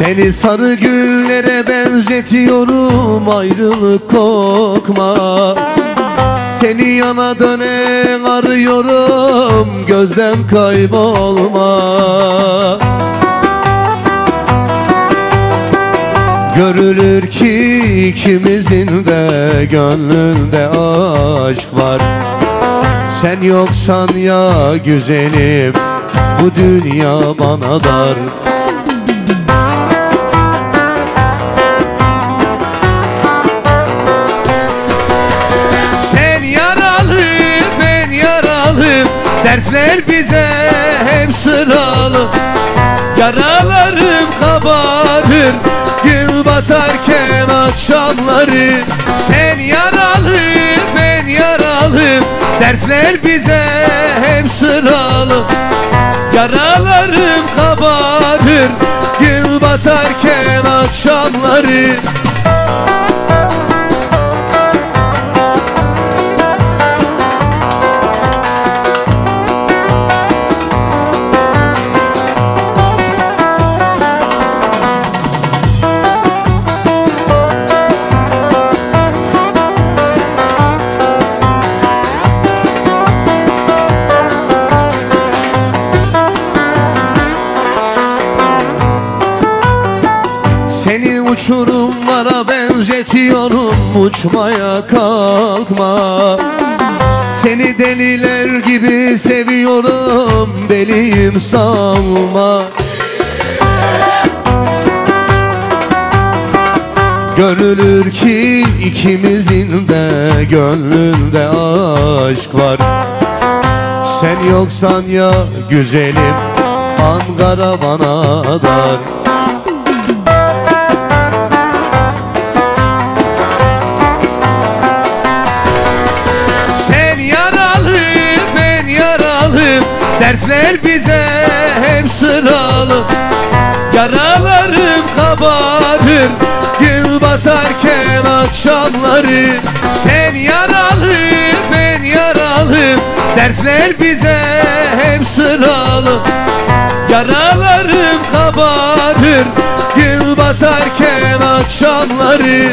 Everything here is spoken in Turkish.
Seni sarı güllere benzetiyorum ayrılık kokma Seni yana döne arıyorum gözden kaybolma. Görülür ki ikimizin de gönlünde aşk var. Sen yoksan ya güzelim bu dünya bana dar Dersler bize hep sıralı. Yaralarım kabarır. Gün batarken akşamları. Sen yaralı ben yaralı. Dersler bize hep sıralı. Yaralarım kabarır. Gün batarken akşamları Seni uçurumlara benzetiyorum Uçmaya kalkma. Seni deliler gibi seviyorum Deliyim sanma Görülür ki ikimizin de gönlünde aşk var. Sen yoksan ya güzelim Ankara bana dar Dersler bize hep sıralı Yaralarım kabarır. Gün batarken akşamları Sen yaralı ben yaralı. Dersler bize hep sıralı Yaralarım kabarır. Gün batarken akşamları